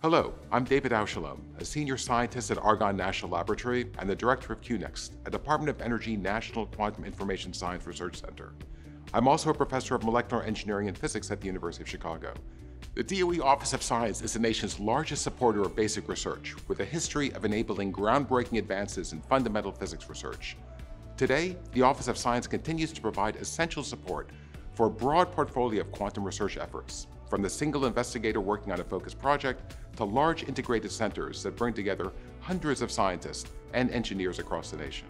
Hello, I'm David Awschalom, a senior scientist at Argonne National Laboratory and the director of Q-NEXT, a Department of Energy National Quantum Information Science Research Center. I'm also a professor of molecular engineering and physics at the University of Chicago. The DOE Office of Science is the nation's largest supporter of basic research, with a history of enabling groundbreaking advances in fundamental physics research. Today, the Office of Science continues to provide essential support for a broad portfolio of quantum research efforts, from the single investigator working on a focused project to large integrated centers that bring together hundreds of scientists and engineers across the nation.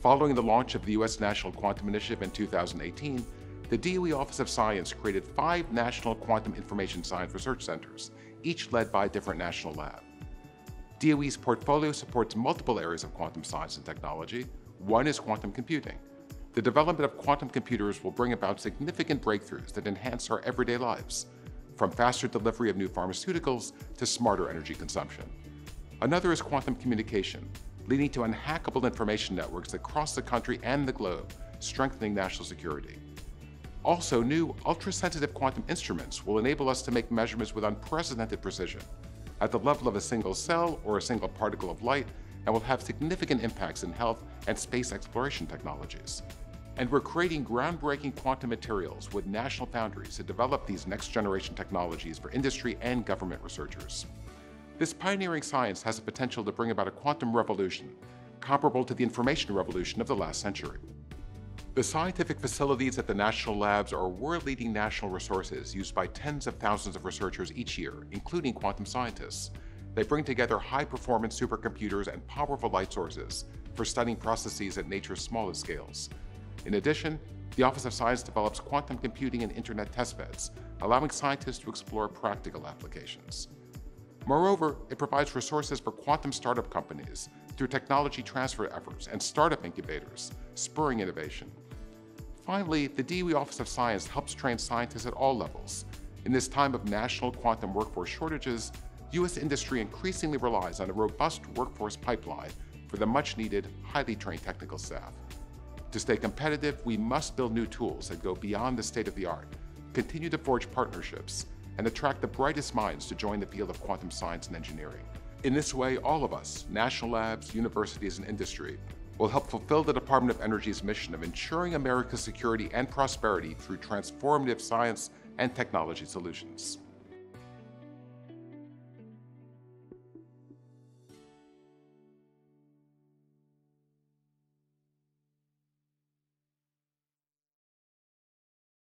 Following the launch of the U.S. National Quantum Initiative in 2018, the DOE Office of Science created five national quantum information science research centers, each led by a different national lab. DOE's portfolio supports multiple areas of quantum science and technology. One is quantum computing. The development of quantum computers will bring about significant breakthroughs that enhance our everyday lives, from faster delivery of new pharmaceuticals to smarter energy consumption. Another is quantum communication, leading to unhackable information networks that cross the country and the globe, strengthening national security. Also, new ultra-sensitive quantum instruments will enable us to make measurements with unprecedented precision at the level of a single cell or a single particle of light and will have significant impacts in health and space exploration technologies. And we're creating groundbreaking quantum materials with national foundries to develop these next generation technologies for industry and government researchers. This pioneering science has the potential to bring about a quantum revolution comparable to the information revolution of the last century. The scientific facilities at the national labs are world-leading national resources used by tens of thousands of researchers each year, including quantum scientists. They bring together high-performance supercomputers and powerful light sources for studying processes at nature's smallest scales. In addition, the Office of Science develops quantum computing and internet testbeds, allowing scientists to explore practical applications. Moreover, it provides resources for quantum startup companies through technology transfer efforts and startup incubators, spurring innovation. Finally, the DOE Office of Science helps train scientists at all levels. In this time of national quantum workforce shortages, U.S. industry increasingly relies on a robust workforce pipeline for the much needed, highly trained technical staff. To stay competitive, we must build new tools that go beyond the state of the art, continue to forge partnerships, and attract the brightest minds to join the field of quantum science and engineering. In this way, all of us, national labs, universities, and industry, will help fulfill the Department of Energy's mission of ensuring America's security and prosperity through transformative science and technology solutions.